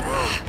Ugh.